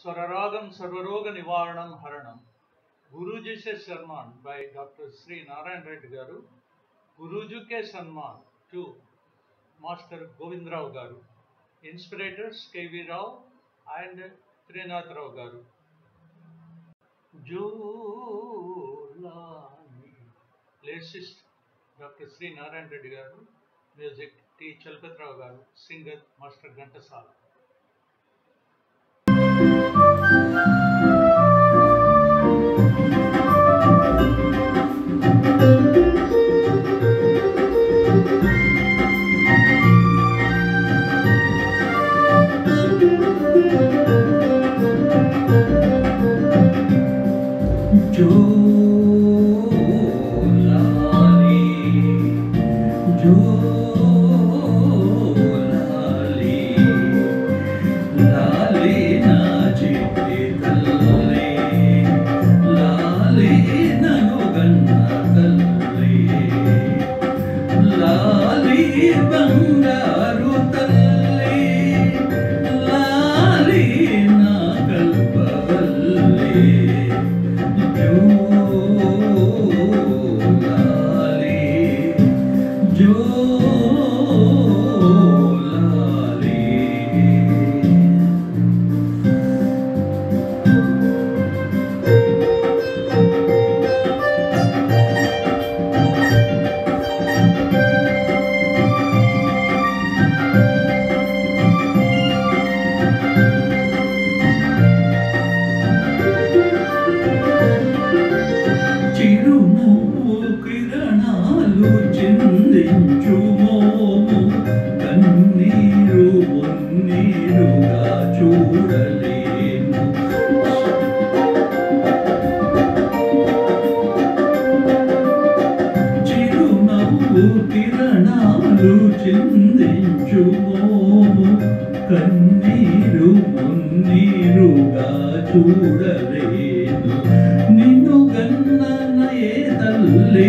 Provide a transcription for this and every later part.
స్వరరాగం సర్వరోగ నివారణం హరణం గురుజీసే సన్మాన్ బై డాక్టర్ శ్రీ నారాయణ రెడ్డి గారు గురుజుకే సన్మాన్ టు మాస్టర్ గోవిందరావు గారు inspirators K V Rao and Trinatharao గారు జూలాని లేసిస్ట్ డాక్టర్ శ్రీ నారాయణ రెడ్డి గారు music T Chalapathirao garu singer master Ghantasala you. కిరణాలు కన్నీరు మున్నీరుగా చూడలేను నిన్ను కన్న గన్ననయే తల్లి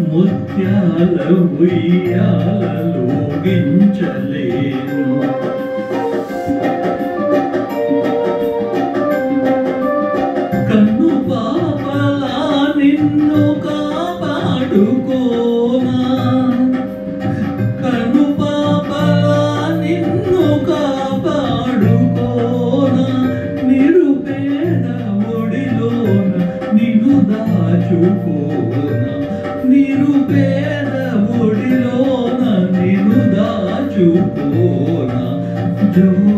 ముత్యాల ఉయ్యాలలోగించలేను కన్ను పాపలా నిన్ను కాపాడుకోనా? కన్ను పాపలా నిన్ను కాపాడుకోనా? నిరుపేద ఒడిలోన నిన్ను దాచుకోనా? నిరుపేద ఒడిలోన నిన్ను దాచుకోన జోలాలి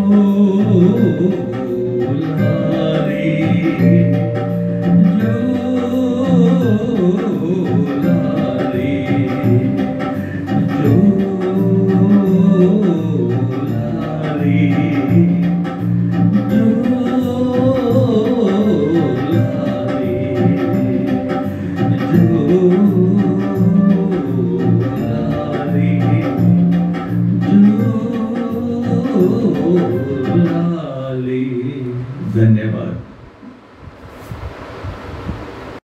Whenever